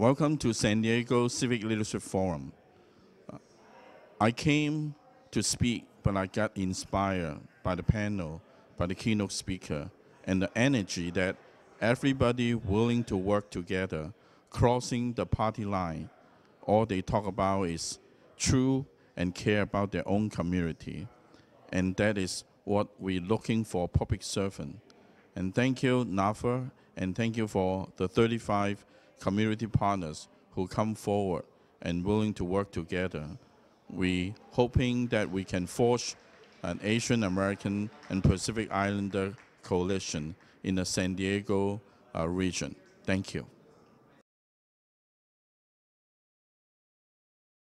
Welcome to San Diego Civic Leadership Forum. Uh, I came to speak, but I got inspired by the panel, by the keynote speaker, and the energy that everybody willing to work together, crossing the party line. All they talk about is true and care about their own community. And that is what we're looking for public servant. And thank you, NAFA, and thank you for the 35 community partners who come forward and willing to work together. We hoping that we can forge an Asian American and Pacific Islander coalition in the San Diego uh, region. Thank you.